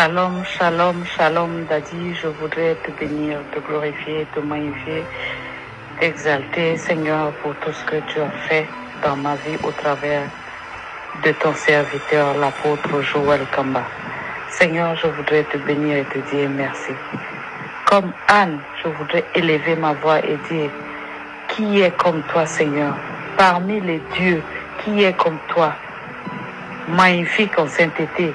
Shalom, shalom, shalom, Daddy. Je voudrais te bénir, te glorifier, te magnifier, t'exalter, Seigneur, pour tout ce que tu as fait dans ma vie au travers de ton serviteur, l'apôtre Joël Kamba. Seigneur, je voudrais te bénir et te dire merci. Comme Anne, je voudrais élever ma voix et dire, qui est comme toi, Seigneur? Parmi les dieux, qui est comme toi? Magnifique en sainteté,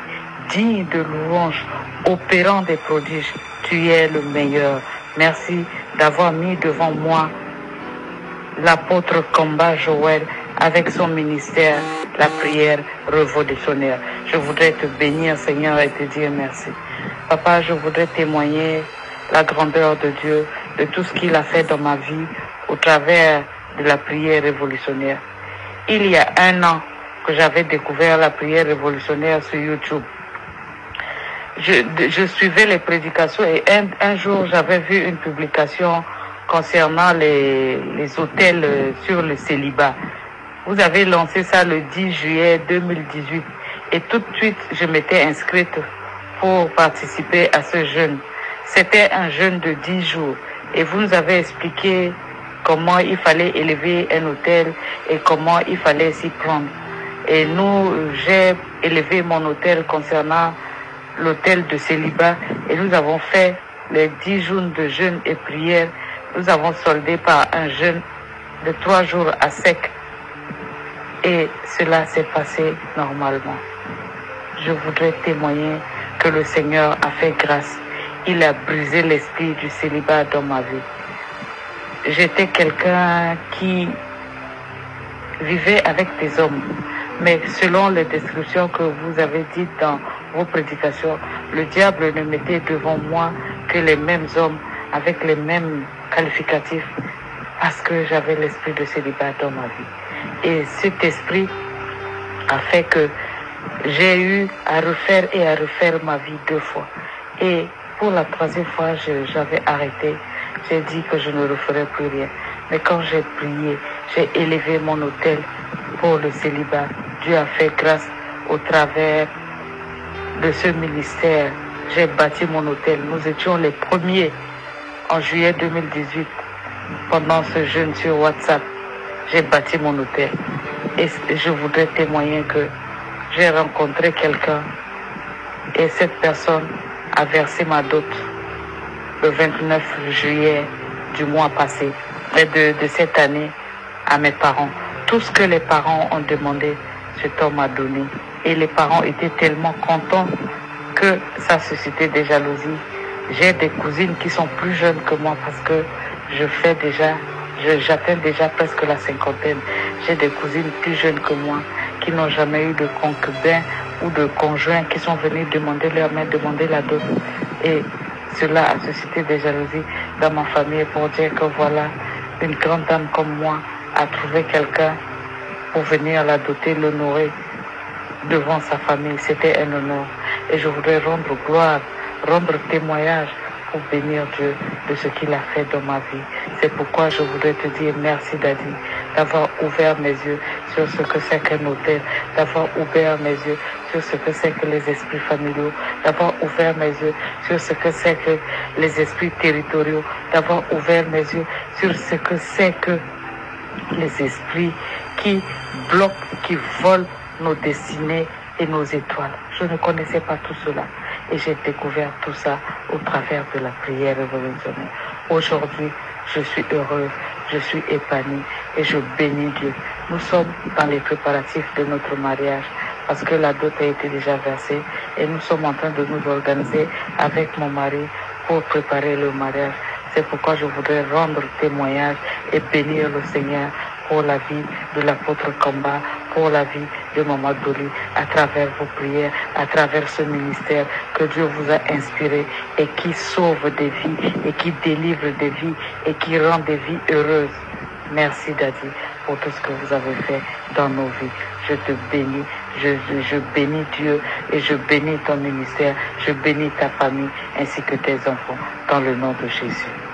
digne de louange, opérant des prodiges, tu es le meilleur. Merci d'avoir mis devant moi l'apôtre Combat Joël avec son ministère, la prière révolutionnaire. Je voudrais te bénir, Seigneur, et te dire merci. Papa, je voudrais témoigner la grandeur de Dieu, de tout ce qu'il a fait dans ma vie au travers de la prière révolutionnaire. Il y a un an que j'avais découvert la prière révolutionnaire sur YouTube. Je, je suivais les prédications et un, jour j'avais vu une publication concernant les, les hôtels euh, sur le célibat. Vous avez lancé ça le 10 juillet 2018 et tout de suite je m'étais inscrite pour participer à ce jeûne. C'était un jeûne de 10 jours et vous nous avez expliqué comment il fallait élever un hôtel et comment il fallait s'y prendre. Et nous, j'ai élevé mon hôtel concernant l'hôtel de célibat et nous avons fait les 10 jours de jeûne et prière. Nous avons soldé par un jeûne de trois jours à sec et cela s'est passé normalement. Je voudrais témoigner que le Seigneur a fait grâce. Il a brisé l'esprit du célibat dans ma vie. J'étais quelqu'un qui vivait avec des hommes, mais selon les descriptions que vous avez dites dans vos prédications, le diable ne mettait devant moi que les mêmes hommes avec les mêmes qualificatifs parce que j'avais l'esprit de célibat dans ma vie. Et cet esprit a fait que j'ai eu à refaire et à refaire ma vie deux fois. Et pour la troisième fois, j'avais arrêté. J'ai dit que je ne referais plus rien. Mais quand j'ai prié, j'ai élevé mon hôtel pour le célibat. Dieu a fait grâce au travers de ce ministère. J'ai bâti mon hôtel. Nous étions les premiers en juillet 2018 pendant ce jeûne sur WhatsApp. J'ai bâti mon hôtel. Et je voudrais témoigner que j'ai rencontré quelqu'un et cette personne a versé ma dot le 29 juillet du mois passé, de, de cette année, à mes parents. Tout ce que les parents ont demandé, cet homme a donné. Et les parents étaient tellement contents que ça suscitait des jalousies. J'ai des cousines qui sont plus jeunes que moi parce que je déjà, j'atteins déjà presque la cinquantaine. J'ai des cousines plus jeunes que moi qui n'ont jamais eu de concubin ou de conjoint qui sont venus demander leur main, demander la dot. Et cela a suscité des jalousies dans ma famille pour dire que voilà, une grande dame comme moi a trouvé quelqu'un pour venir la doter, l'honorer devant sa famille. C'était un honneur. Et je voudrais rendre gloire, rendre témoignage pour bénir Dieu de ce qu'il a fait dans ma vie. C'est pourquoi je voudrais te dire merci, Daddy, d'avoir ouvert mes yeux sur ce que c'est qu'un hôtel, d'avoir ouvert mes yeux sur ce que c'est que les esprits familiaux, d'avoir ouvert mes yeux sur ce que c'est que les esprits territoriaux, d'avoir ouvert mes yeux sur ce que c'est que les esprits qui bloquent, qui volent nos destinées et nos étoiles. Je ne connaissais pas tout cela et j'ai découvert tout ça au travers de la prière révolutionnaire. Aujourd'hui, je suis heureuse, je suis épanouie et je bénis Dieu. Nous sommes dans les préparatifs de notre mariage parce que la dot a été déjà versée et nous sommes en train de nous organiser avec mon mari pour préparer le mariage. C'est pourquoi je voudrais rendre témoignage et bénir le Seigneur pour la vie de l'apôtre Kamba, pour la vie de Maman Doli, à travers vos prières, à travers ce ministère que Dieu vous a inspiré et qui sauve des vies et qui délivre des vies et qui rend des vies heureuses. Merci Daddy pour tout ce que vous avez fait dans nos vies. Je te bénis, je, je bénis Dieu et je bénis ton ministère, je bénis ta famille ainsi que tes enfants dans le nom de Jésus.